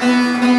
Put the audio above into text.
Música